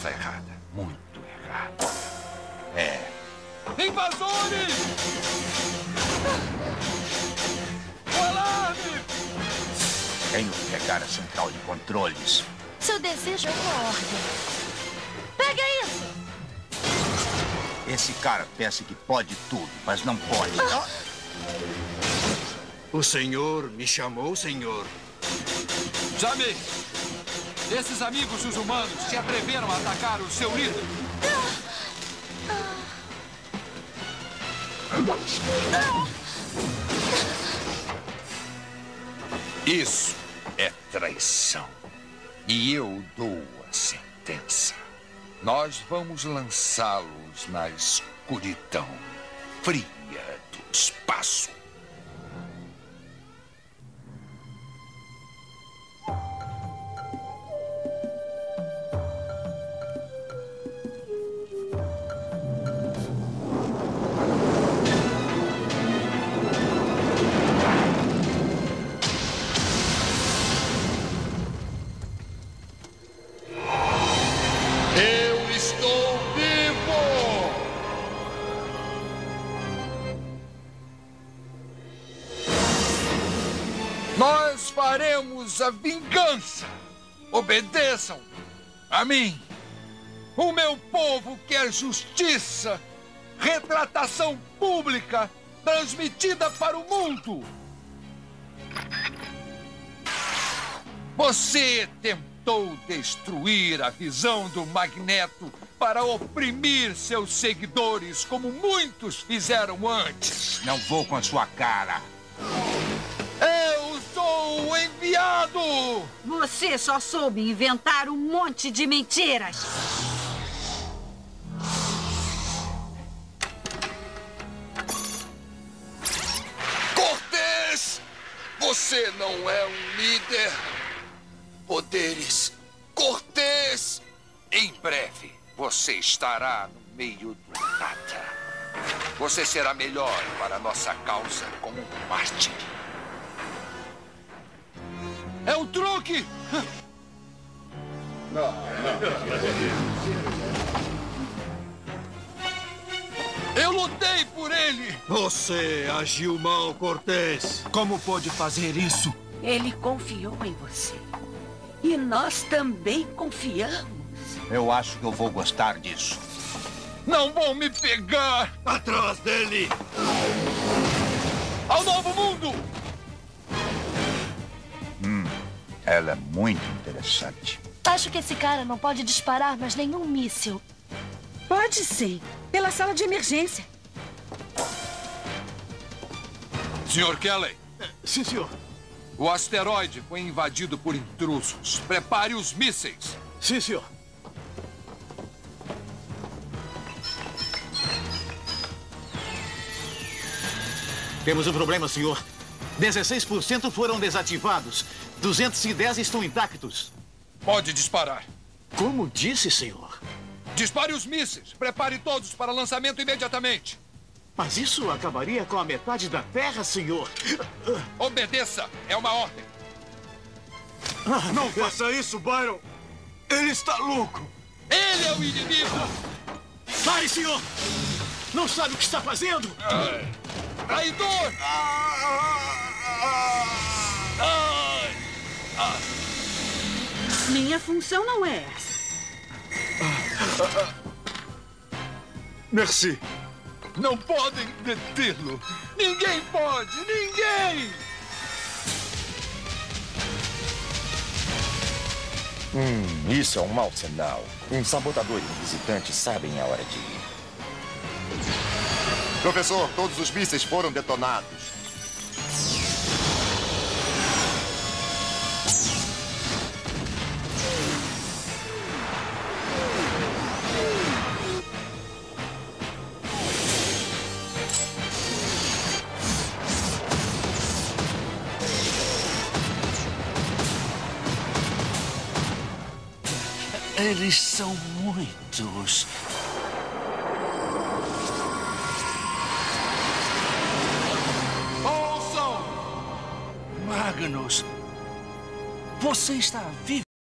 está errada. Muito errada. É. Invasores! O alarme! Tenho que pegar a central de controles. Seu desejo é uma ordem. Pega isso! Esse cara pensa que pode tudo, mas não pode. O senhor me chamou, senhor. Jamei! Esses amigos dos humanos se atreveram a atacar o seu líder. Isso é traição. E eu dou a sentença. Nós vamos lançá-los na escuridão fria do espaço. Nós faremos a vingança. Obedeçam a mim. O meu povo quer justiça, retratação pública transmitida para o mundo. Você tentou destruir a visão do Magneto para oprimir seus seguidores, como muitos fizeram antes. Não vou com a sua cara. Você só soube inventar um monte de mentiras. Cortês! Você não é um líder. Poderes. Cortês! Em breve, você estará no meio do nada. Você será melhor para nossa causa como um mártir. É o truque! Eu lutei por ele! Você agiu mal, Cortês. Como pôde fazer isso? Ele confiou em você. E nós também confiamos. Eu acho que eu vou gostar disso. Não vão me pegar! Atrás dele! Ao novo mundo! Ela é muito interessante. Acho que esse cara não pode disparar mais nenhum míssil. Pode sim. Pela sala de emergência. Sr. Kelly, Sim, senhor. o asteroide foi invadido por intrusos. Prepare os mísseis. Sim, senhor. Temos um problema, senhor. 16% foram desativados. 210 estão intactos. Pode disparar. Como disse, senhor? Dispare os mísseis. Prepare todos para lançamento imediatamente. Mas isso acabaria com a metade da Terra, senhor. Obedeça. É uma ordem. Não faça isso, Byron! Ele está louco! Ele é o inimigo. Pare, senhor! Não sabe o que está fazendo? Traidor. Minha função não é essa. Merci. Não podem detê-lo. Ninguém pode. Ninguém. Hum, isso é um mau sinal. Um sabotador e um visitante sabem a hora de ir. Professor, todos os mísseis foram detonados. Eles são muitos. Ouçam. Magnus, você está vivo.